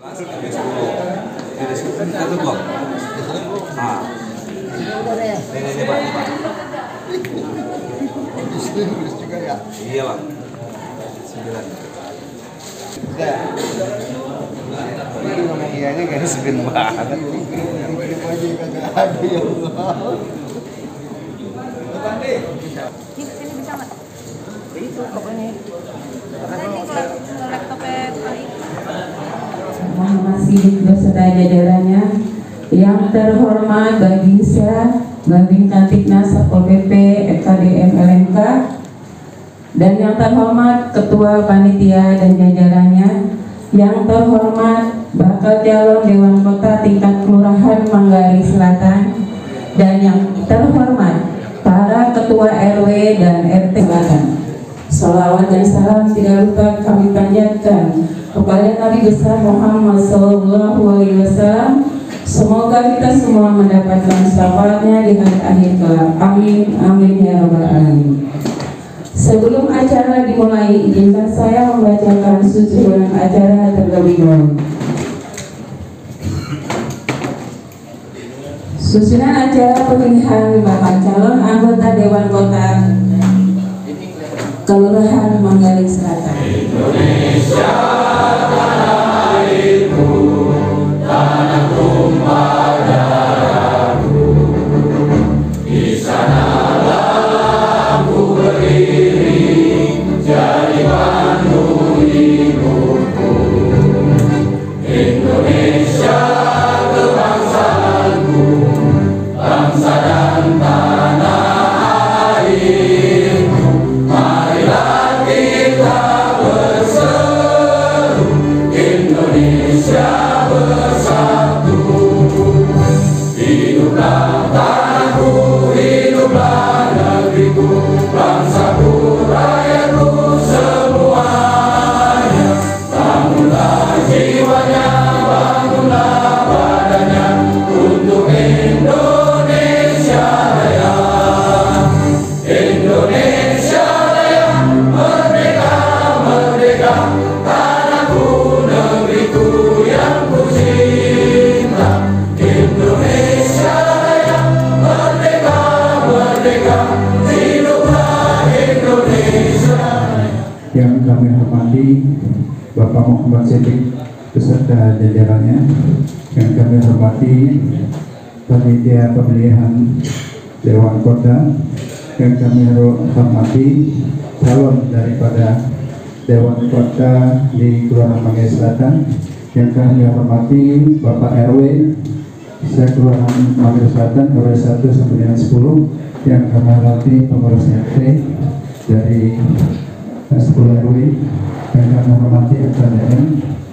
Blok. Ah. Ini, ini, Pak. ini, Pak. Inggris juga ya. Iya, Pak. Sembilan. Ini ngomong segan banget. Aja kagak ada ya Allah. Sini, bisa nggak? Itu pokoknya. Nanti ke ke laptopnya kali. Masih beserta jajarannya. Yang terhormat Babinsa, Babin Kantiknas Satpol PP, FKDM LMK, dan yang terhormat Ketua Panitia dan jajarannya, yang terhormat Bakal Calon Dewan Kota tingkat Kelurahan Manggarai Selatan, dan yang terhormat para Ketua RW dan RT Selatan. Salawat dan salam tidak lupa kami panjatkan kepada Nabi besar Muhammad Sallallahu Alaihi Wasallam. Semoga kita semua mendapatkan syafaatnya di hari akhir kelak. Amin, amin ya rabbal alamin. Sebelum acara dimulai, izinkan saya membacakan susunan acara terlebih dahulu. Susunan acara pemilihan bakal calon anggota Dewan Kota Kelurahan Manggarai Selatan. yang Muhammad Siddiq beserta jajarannya yang kami hormati panitia pemilihan Dewan Kota yang kami hormati calon daripada Dewan Kota di Kelurahan Mangga Selatan yang kami hormati Bapak RW saya Kelurahan Mangga Selatan RW 1 sampai dengan 10 yang kami hormati pengurus RT dari 10 RW yang kami hormati FKDM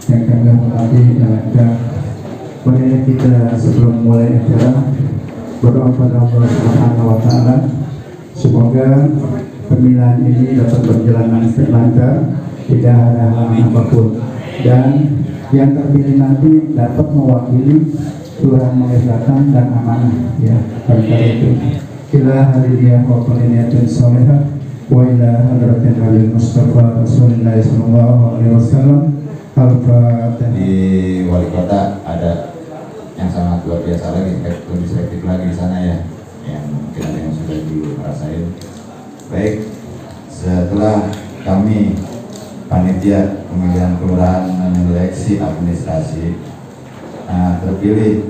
yang kami hormati LMK Mari kita sebelum mulai acara berdoa pada Allah Subhanahu wa taala semoga pemilihan ini dapat berjalan lancar tidak ada halangan apa pun dan yang terpilih nanti dapat mewakili Mangga Selatan dan amanah ya pada itu. Kila hadiyah wa kuliniyatun solehah wa ila hadratin Nabi Mustafa Rasulullah sallallahu alaihi wasallam. Al-fatihah. Di wali kota ada yang sangat luar biasa lagi lebih selektif lagi di sana ya yang mungkin ada yang sudah dirasain. Baik setelah kami panitia pemilihan kelurahan menyeleksi administrasi nah, terpilih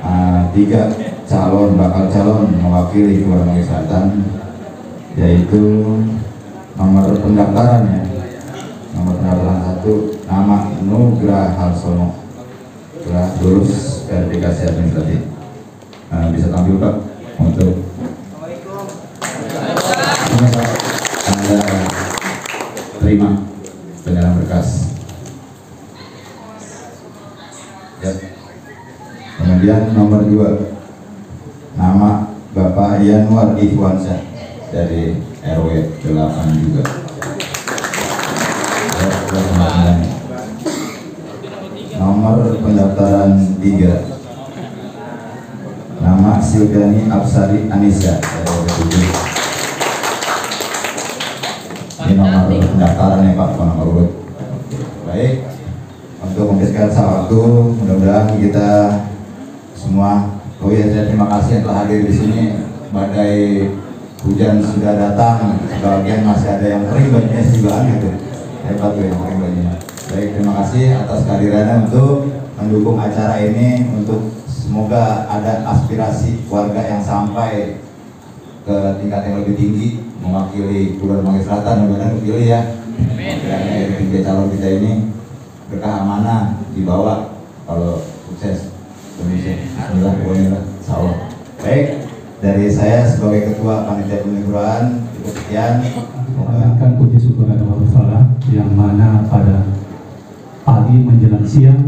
ah, tiga calon bakal calon mewakili kelurahan Selatan yaitu nomor pendaftaran ya. Nomor pendaftaran satu nama Nugra Harsono telah lulus verifikasi administratif Nah, bisa tampil Pak untuk Anda terima penyerahan berkas. Ya. kemudian nomor dua nama Bapak Yanwar Ihwansyah dari RW 8 juga. Nomor pendaftaran 3 nama Silviani Absari Anissa. Dari RW 7 ini nomor pendaftaran ya Pak, nomor urut. Baik. Untuk memberikan waktu mudah-mudahan kita semua oh ya saya terima kasih yang telah hadir di sini badai hujan sudah datang sebagian masih ada yang kering bajunya juga gitu. Hebat tuh yang kering bajunya baik terima kasih atas kehadirannya untuk mendukung acara ini untuk semoga ada aspirasi warga yang sampai ke tingkat yang lebih tinggi mewakili Pulau Mangga Selatan mudah-mudahan kepilih ya. Dan dari tiga calon kita ini berkah amanah dibawa kalau sukses. Indonesia Allah. Baik dari saya sebagai ketua panitia pemilihan cukup sekian Mengamankan puji syukur Ta'ala yang mana pada pagi menjelang siang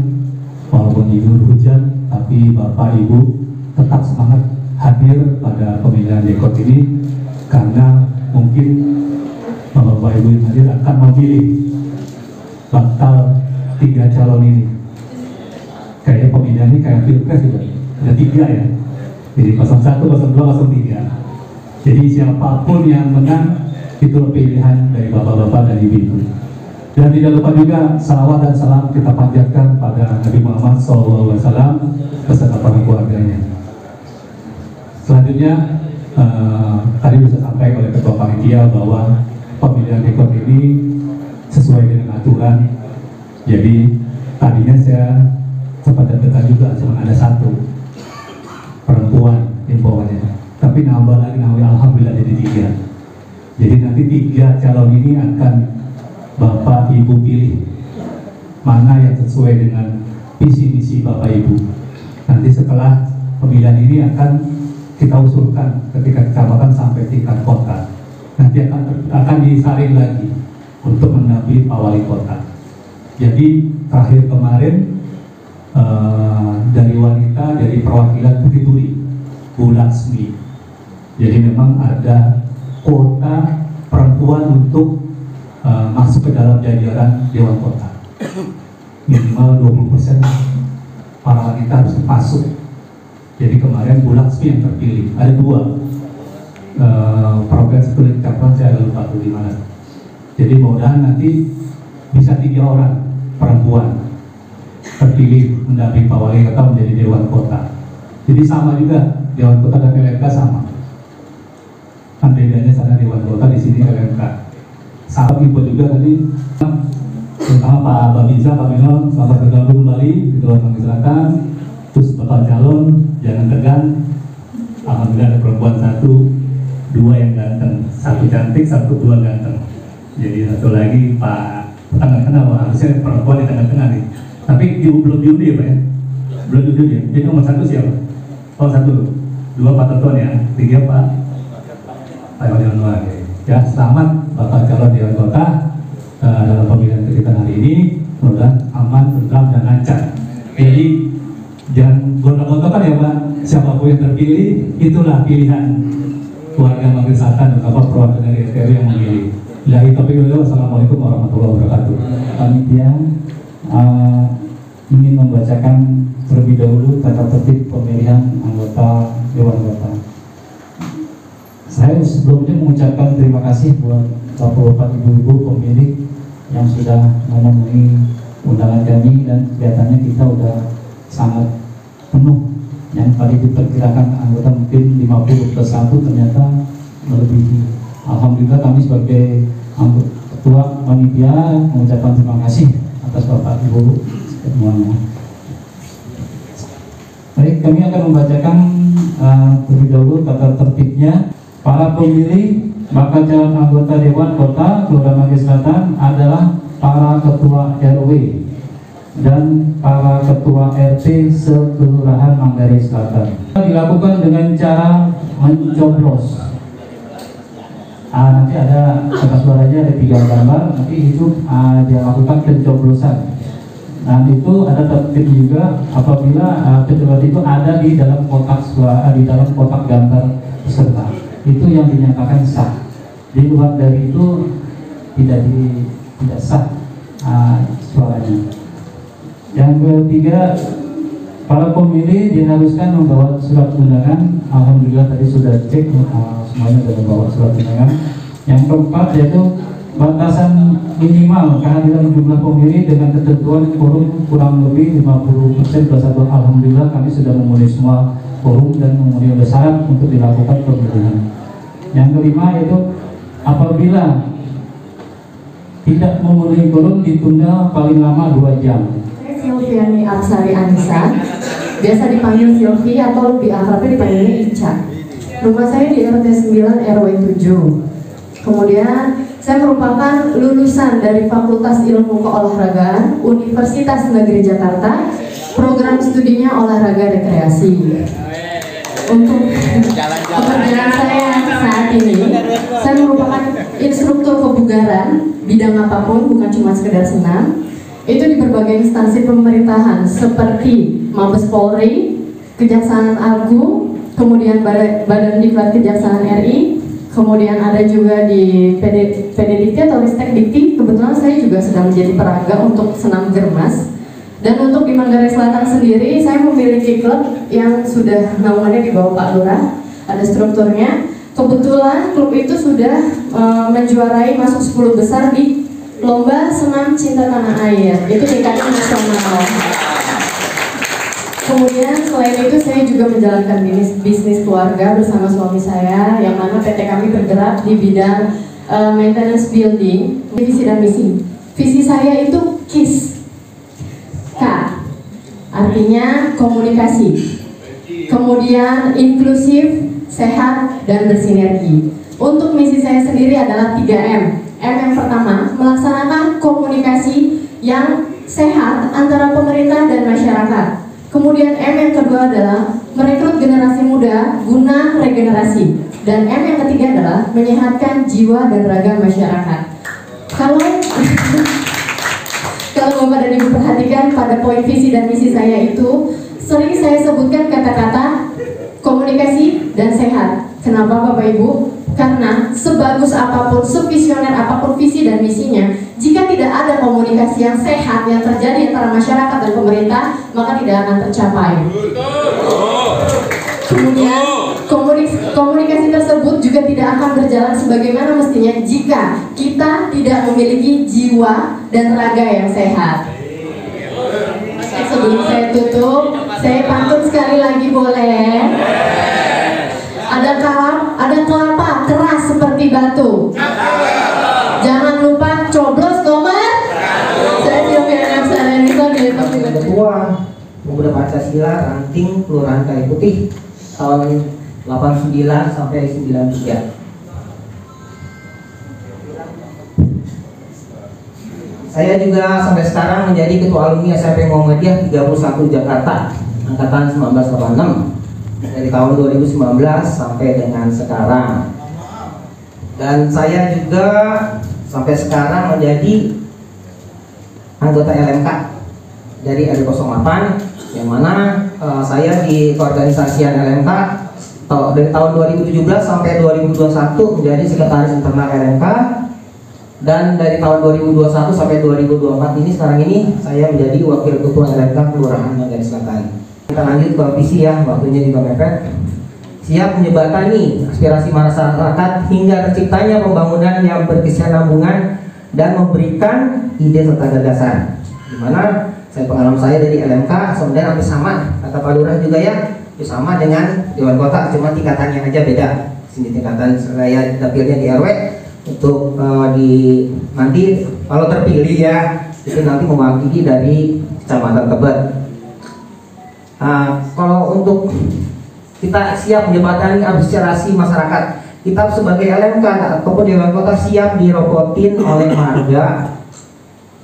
walaupun tidur hujan tapi Bapak Ibu tetap semangat hadir pada pemilihan dekot ini karena mungkin Bapak Ibu yang hadir akan memilih bakal tiga calon ini. Kayak pemilihan ini kayak pilpres juga. Ada tiga ya jadi 01, 02, 03 jadi siapa pun yang menang itu pilihan dari bapak-bapak dan ibu-ibu. Dan tidak lupa juga salawat dan salam kita panjatkan pada Nabi Muhammad SAW beserta para keluarganya. Selanjutnya eh, tadi bisa sampai oleh ketua panitia bahwa pemilihan dekor ini sesuai dengan aturan. Jadi tadinya saya sempat deg-degan juga cuma ada satu perempuan imbauannya tapi nambah lagi nambah alhamdulillah jadi tiga. Jadi nanti tiga calon ini akan bapak ibu pilih mana yang sesuai dengan visi misi bapak ibu. Nanti setelah pemilihan ini akan kita usulkan ketika kecamatan sampai tingkat kota. Nanti akan akan disaring lagi untuk mendampingi pak wali kota. Jadi terakhir kemarin eh, dari wanita dari perwakilan Bukit Duri Bu Laksmi jadi memang ada kuota perempuan untuk eh, masuk ke dalam jajaran Dewan Kota. Minimal 20% para wanita harus masuk. Jadi kemarin Bu Laksmi yang terpilih. Ada dua. Eh, program studi cabang saya lupa di mana jadi mudah-mudahan nanti bisa tiga orang perempuan terpilih mendampingi Pak Wali Kota menjadi Dewan Kota. Jadi sama juga Dewan Kota dan LMK sama. Kan bedanya sana Dewan Kota di sini LMK. Sama info juga tadi terutama Pak Babiza, Pak Menol, selamat bergabung kembali di Dewan Bangsa Selatan. Terus bakal calon, jangan tegang. Alhamdulillah ada perempuan satu, dua yang ganteng, satu cantik, satu dua ganteng. Jadi satu lagi Pak tengah-tengah, harusnya perempuan di tengah-tengah nih. Tapi di, belum diundi ya Pak ya? Belum diundi ya? Jadi nomor satu siapa? Oh satu, dua Pak Teton ya, tiga Pak Pak Wali Anwar. Ya selamat Bapak calon Dewan Kota eh, dalam pemilihan kita hari ini. Mudah aman, tentram dan lancar. Jadi jangan gontok-gontokan ya Pak. Siapa pun yang terpilih, itulah pilihan warga Magelang Selatan atau perwakilan dari RTW yang memilih. Wal hidayah. Wassalamualaikum warahmatullahi wabarakatuh. panitia uh, ingin membacakan terlebih dahulu tata tertib pemilihan anggota Dewan Kota. Saya sebelumnya mengucapkan terima kasih buat bapak-bapak ibu-ibu pemilik yang sudah memenuhi undangan kami dan kelihatannya kita udah sangat penuh. Yang tadi diperkirakan anggota mungkin 50 plus 1 ternyata melebihi. Alhamdulillah kami sebagai anggota ketua panitia mengucapkan terima kasih atas bapak ibu semuanya. Baik, kami akan membacakan uh, terlebih dahulu tata tertibnya. Para pemilih bakal calon anggota Dewan Kota Kelurahan Selatan adalah para ketua RW dan para ketua RT sekelurahan Manggarai Selatan. Dilakukan dengan cara mencoblos. Ah, nanti ada kertas suaranya ada tiga gambar, nanti itu ah, dia lakukan pencoblosan. Dan itu ada tertib juga apabila uh, pencoblosan itu ada di dalam kotak suara, di dalam kotak gambar peserta. Itu yang dinyatakan sah. Di luar dari itu tidak di tidak sah uh, suaranya. Yang ketiga, para pemilih diharuskan membawa surat undangan. Alhamdulillah tadi sudah cek uh, semuanya sudah membawa surat undangan. Yang keempat yaitu batasan minimal kehadiran jumlah pemilih dengan ketentuan quorum kurang lebih 50% plus satu alhamdulillah kami sudah memenuhi semua quorum dan memenuhi syarat untuk dilakukan pemilihan. Yang kelima yaitu apabila tidak memenuhi quorum ditunda paling lama dua jam. Silviani Arsari Anissa, biasa dipanggil Silvi atau lebih akrabnya dipanggilnya Ica. Rumah saya di RT 9 RW 7. Kemudian saya merupakan lulusan dari Fakultas Ilmu Keolahragaan Universitas Negeri Jakarta, program studinya olahraga rekreasi. Untuk pekerjaan saya saat ini, saya merupakan instruktur kebugaran bidang apa pun, bukan cuma sekedar senam. Itu di berbagai instansi pemerintahan seperti Mabes Polri, Kejaksaan Agung, kemudian Badan Diklat Kejaksaan RI, kemudian ada juga di Dikti atau Ristek Dikti. Kebetulan saya juga sedang menjadi peraga untuk senam germas. Dan untuk di Manggarai Selatan sendiri, saya memiliki klub yang sudah naungannya di bawah Pak Lurah, ada strukturnya. Kebetulan klub itu sudah e, menjuarai masuk 10 besar di lomba senam cinta tanah air. Itu tingkatnya nasional. Kemudian selain itu saya juga menjalankan bisnis, bisnis keluarga bersama suami saya yang mana PT kami bergerak di bidang uh, maintenance building, visi dan misi. Visi saya itu KISS. K artinya komunikasi. Kemudian inklusif, sehat dan bersinergi. Untuk misi saya sendiri adalah 3M. M yang pertama, melaksanakan komunikasi yang sehat antara pemerintah dan masyarakat. Kemudian M yang kedua adalah merekrut generasi muda guna regenerasi. Dan M yang ketiga adalah menyehatkan jiwa dan raga masyarakat. Kalau kalau Bapak dan Ibu perhatikan pada poin visi dan misi saya itu sering saya sebutkan kata-kata komunikasi dan sehat. Kenapa Bapak Ibu? Karena sebagus apa pun, sevisioner apa pun visi dan misinya, jika tidak ada komunikasi yang sehat yang terjadi antara masyarakat dan pemerintah, maka tidak akan tercapai. Kemudian komunikasi, tersebut juga tidak akan berjalan sebagaimana mestinya jika kita tidak memiliki jiwa dan raga yang sehat. Sebelum saya tutup, saya pantun sekali lagi boleh? Ada kelapa, ada kelapa keras seperti batu. Jangan lupa coblos nomor. Saya Silviana Saranisa dari Fakultas Ketua Pemuda Pancasila Ranting Kelurahan Kayu Putih tahun 89 sampai 93. Saya juga sampai sekarang menjadi Ketua Alumni SMP Muhammadiyah 31 Jakarta angkatan 1986 dari tahun 2019 sampai dengan sekarang. Dan saya juga sampai sekarang menjadi anggota LMK dari RW08 yang mana uh, saya di keorganisasian LMK dari tahun 2017 sampai 2021 menjadi sekretaris internal LMK dan dari tahun 2021 sampai 2024 ini sekarang ini saya menjadi wakil ketua LMK Kelurahan Manggarai Selatan. Kita lanjut ke visi ya, waktunya juga mepet. Siap menjembatani aspirasi masyarakat hingga terciptanya pembangunan yang berkesinambungan dan memberikan ide serta gagasan. Di mana saya pengalaman saya dari LMK sebenarnya hampir sama kata Pak Lurah juga ya, itu sama dengan Dewan Kota, cuma tingkatannya aja beda. Sini tingkatan saya dapilnya di RW, untuk uh, di nanti kalau terpilih ya itu nanti mewakili dari kecamatan Tebet. Uh, kalau untuk kita siap menjembatani aspirasi masyarakat, kita sebagai LMK ataupun Dewan Kota siap dirobotin oleh warga,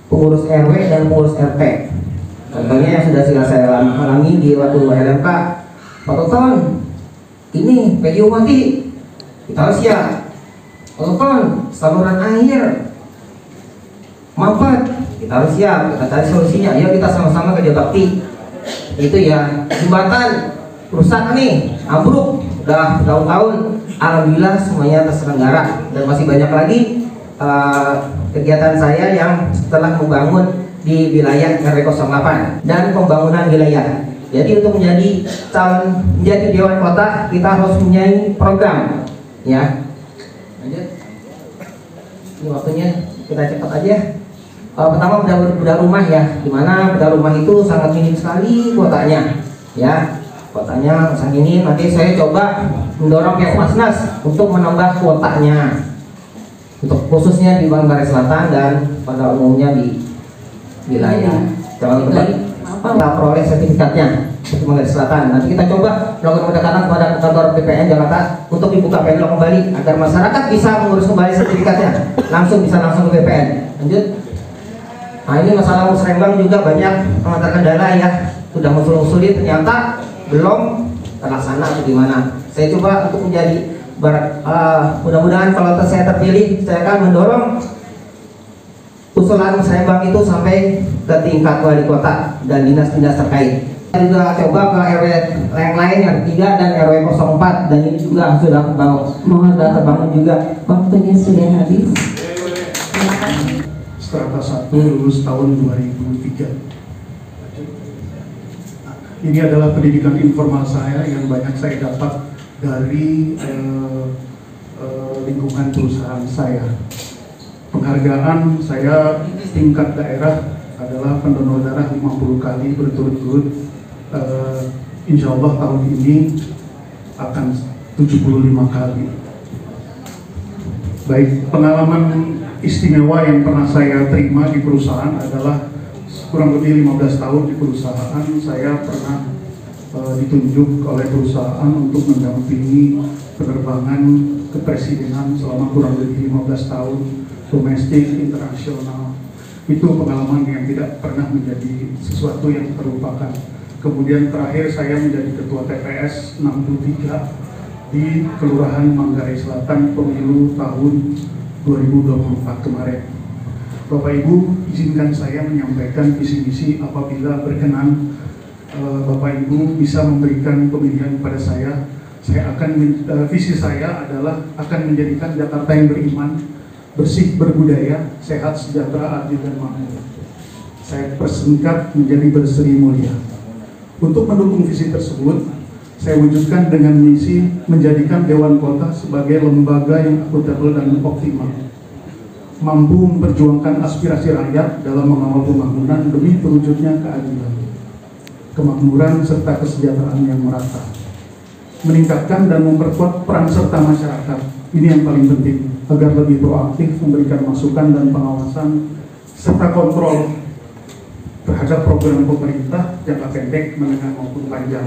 pengurus RW dan pengurus RT. Contohnya yang sudah saya alami di waktu LMK, Pak Toton, ini PGU mati, kita harus siap Telepon, saluran air mampet kita harus siap kita cari solusinya. Ayo kita sama-sama kerja bakti itu ya jembatan rusak nih ambruk. Udah tahun-tahun alhamdulillah semuanya terselenggara. Dan masih banyak lagi uh, kegiatan saya yang setelah membangun di wilayah RW 08 dan pembangunan wilayah. Jadi untuk menjadi calon menjadi dewan kota kita harus mempunyai program ya. Ini waktunya kita cepat aja. Uh, pertama bedah, bedah rumah ya, di mana bedah rumah itu sangat minim sekali kuotanya, ya. Kuotanya saat ini nanti saya coba mendorong pihak Masnas untuk menambah kuotanya untuk khususnya di Bangkarai Selatan dan pada umumnya di wilayah Jawa Tengah kita peroleh sertifikatnya untuk Bangkarai Selatan. Nanti kita coba melakukan pendekatan kepada kantor BPN Jakarta untuk dibuka pendok kembali agar masyarakat bisa mengurus kembali sertifikatnya. Langsung bisa langsung ke BPN lanjut Nah ini masalah musrembang juga banyak pengantar kendala ya sudah musul-musuli ternyata belum terlaksana atau gimana. Saya coba untuk menjadi barat, uh, mudah-mudahan kalau saya terpilih saya akan mendorong usulan musrembang itu sampai ke tingkat wali kota dan dinas-dinas terkait. Saya juga coba ke RW yang lain yang tiga dan RW 04 dan ini juga sudah terbangun, sudah terbangun juga. Waktunya sudah habis. Strata 1 lulus tahun 2003 ini adalah pendidikan informal saya yang banyak saya dapat dari eh, eh, lingkungan perusahaan saya. Penghargaan saya tingkat daerah adalah pendonor darah 50 kali berturut-turut. Eh, insya Allah tahun ini akan 75 kali. Baik pengalaman istimewa yang pernah saya terima di perusahaan adalah kurang lebih 15 tahun di perusahaan saya pernah uh, ditunjuk oleh perusahaan untuk mendampingi penerbangan kepresidenan selama kurang lebih 15 tahun domestik internasional. Itu pengalaman yang tidak pernah menjadi sesuatu yang terlupakan. Kemudian terakhir saya menjadi ketua TPS 63 di Kelurahan Manggarai Selatan pemilu tahun 2024 kemarin. Bapak Ibu, izinkan saya menyampaikan visi misi apabila berkenan eh, Bapak Ibu bisa memberikan pemilihan kepada saya. Saya akan eh, visi saya adalah akan menjadikan Jakarta yang beriman, bersih, berbudaya, sehat, sejahtera, adil dan makmur. Saya persingkat menjadi berseri mulia. Untuk mendukung visi tersebut, saya wujudkan dengan misi menjadikan Dewan Kota sebagai lembaga yang akuntabel dan optimal. Mampu memperjuangkan aspirasi rakyat dalam mengawal pembangunan demi terwujudnya keadilan kemakmuran serta kesejahteraan yang merata. Meningkatkan dan memperkuat peran serta masyarakat ini yang paling penting agar lebih proaktif memberikan masukan dan pengawasan serta kontrol terhadap program pemerintah jangka pendek, menengah maupun panjang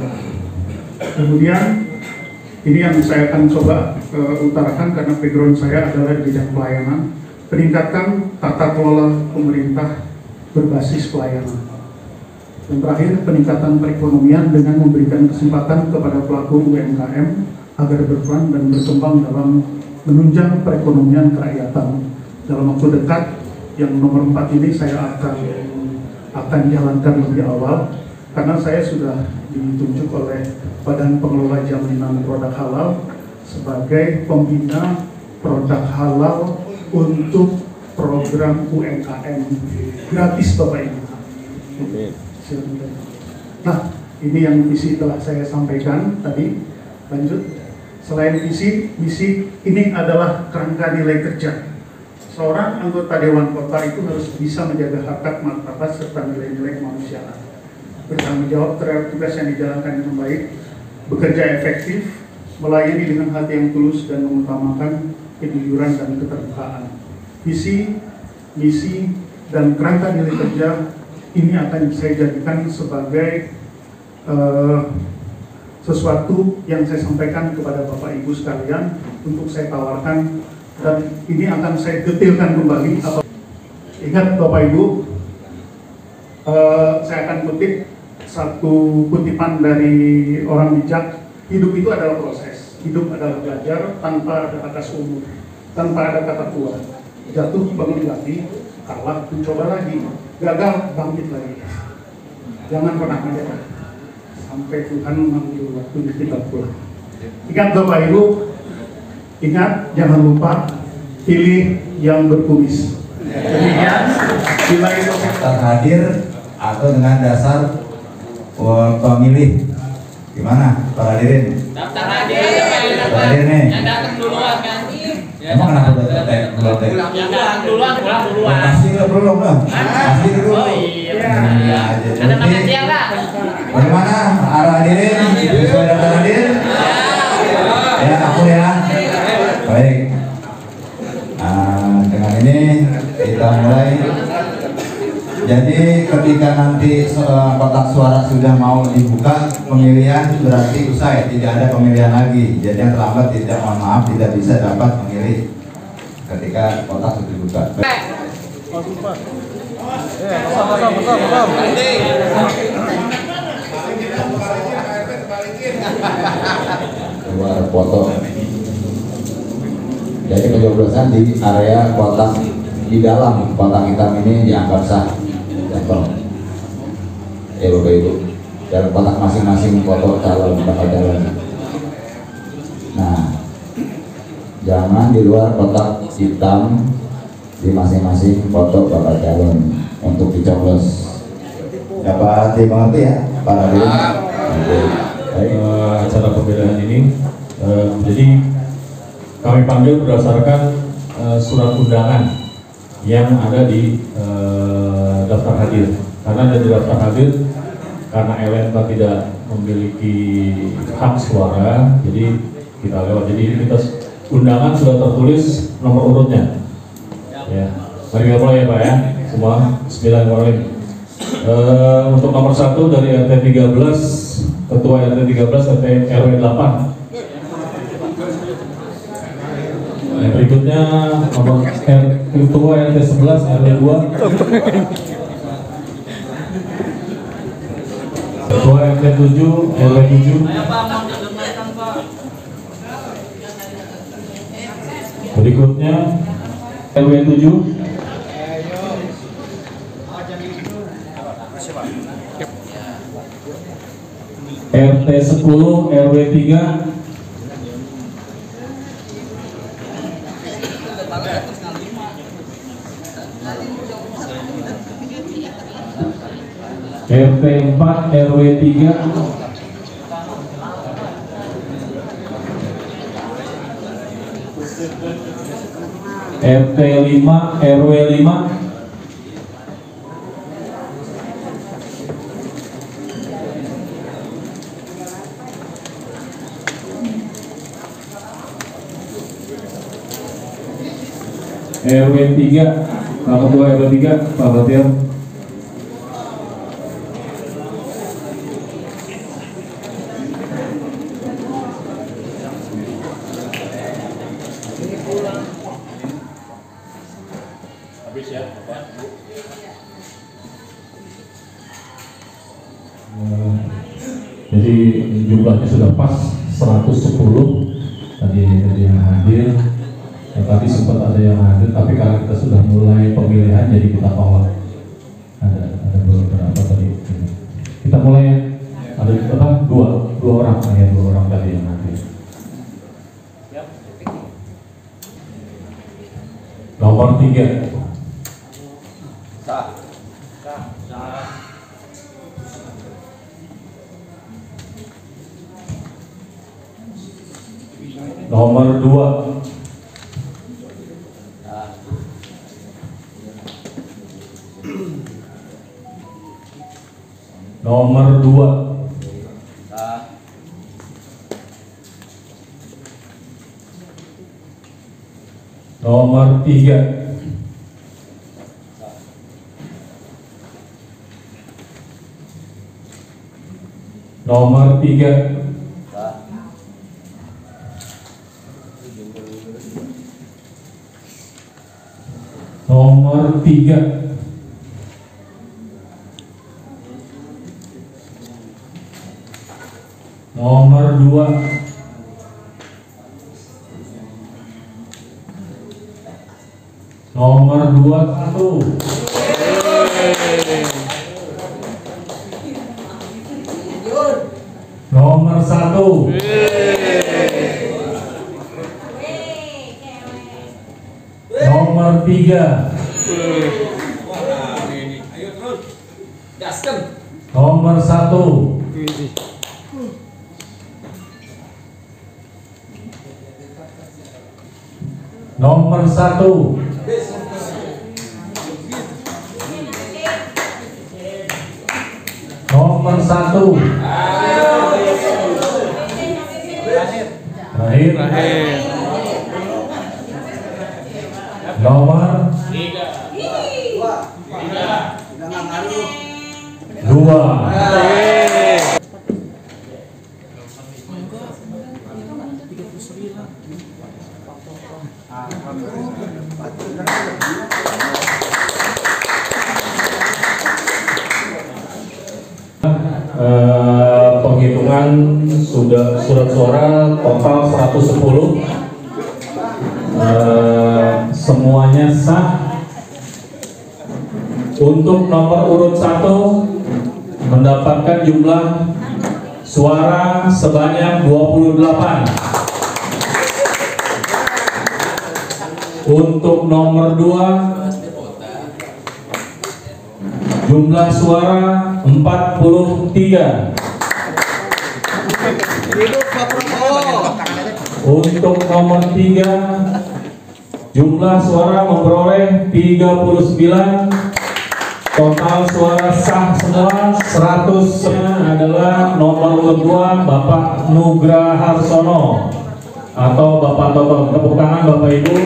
Kemudian ini yang saya akan coba uh, utarakan karena background saya adalah bidang pelayanan, peningkatan tata kelola pemerintah berbasis pelayanan. Dan terakhir peningkatan perekonomian dengan memberikan kesempatan kepada pelaku UMKM agar berperan dan berkembang dalam menunjang perekonomian kerakyatan. Dalam waktu dekat yang nomor empat ini saya akan akan jalankan lebih awal karena saya sudah ditunjuk oleh Badan Pengelola Jaminan Produk Halal sebagai pembina produk halal untuk program UMKM gratis Bapak Ibu. Nah, ini yang visi telah saya sampaikan tadi. Lanjut. Selain visi, misi ini adalah kerangka nilai kerja. Seorang anggota Dewan Kota itu harus bisa menjaga harkat martabat serta nilai-nilai kemanusiaan bertanggung jawab terhadap tugas yang dijalankan dengan baik, bekerja efektif, melayani dengan hati yang tulus dan mengutamakan kejujuran dan keterbukaan. Visi, misi, dan kerangka nilai kerja ini akan saya jadikan sebagai uh, sesuatu yang saya sampaikan kepada Bapak Ibu sekalian untuk saya tawarkan dan ini akan saya detailkan kembali. Ingat Bapak Ibu, uh, saya akan kutip satu kutipan dari orang bijak, hidup itu adalah proses. Hidup adalah belajar tanpa ada batas umur, tanpa ada kata tua. Jatuh bangun lagi, kalah mencoba lagi, gagal bangkit lagi. Jangan pernah menyerah sampai Tuhan memanggil waktu kita pulang. Ingat Bapak Ibu, ingat jangan lupa pilih yang berkumis. Demikian, bila itu hadir atau dengan dasar pemilih gimana Pak Hadirin? Daftar hadir. Daftar hadir nih. Yang datang duluan kan? Ya, Emang kenapa udah teh? Belum teh? Pulang duluan, pulang duluan. Pasti nggak belum lah. Pasti dulu. Oh iya. Iya aja. Ada makan siang nggak? Bagaimana arah hadirin? Sesuai daftar hadir? Ya, aku ya. Baik. Nah, dengan ini kita mulai. Jadi ketika nanti kotak suara sudah mau dibuka, pemilihan berarti usai, tidak ada pemilihan lagi. Jadi yang terlambat tidak mohon maaf tidak bisa dapat memilih ketika kotak sudah dibuka. Keluar foto jadi pencoblosan di area kotak di dalam kotak hitam ini dianggap sah contoh ya bapak ibu dalam kotak masing-masing foto calon bakal calon nah jangan di luar kotak hitam di masing-masing foto bakal calon untuk dicoblos dapat dimengerti ya Oke. Baik. eh, acara pemilihan ini. Eh, jadi kami panggil berdasarkan eh, surat undangan yang ada di eh, daftar hadir. Karena ada di daftar hadir, karena LNK tidak memiliki hak suara, jadi kita lewat. Jadi kita undangan sudah tertulis nomor urutnya. Ya, mari kita mulai ya Pak ya. Semua Bismillahirrahmanirrahim. Eh, untuk nomor satu dari RT 13 Ketua RT 13 RT RW 8 Yang berikutnya nomor R, Ketua RT 11 RW 2 Ketua RT 7 RW 7 Berikutnya RW 7 RT 10 RW 3 RT 4 RW 3 RT 5 RW 5 RW 3 Pak Ketua RW 3 Pak Batiar Nomor tiga. Nomor dua. Nomor dua. Nomor tiga. Nomor tiga. Nomor tiga. Nomor dua. Nomor satu. Terakhir. Nomor dua. Nomor urut satu mendapatkan jumlah suara sebanyak 28 untuk nomor dua jumlah suara 43 untuk nomor tiga jumlah suara memperoleh 39 total suara sah semua 100 nya adalah nomor 2 Bapak Nugra Harsono. Atau Bapak Toto tepuk tangan Bapak Ibu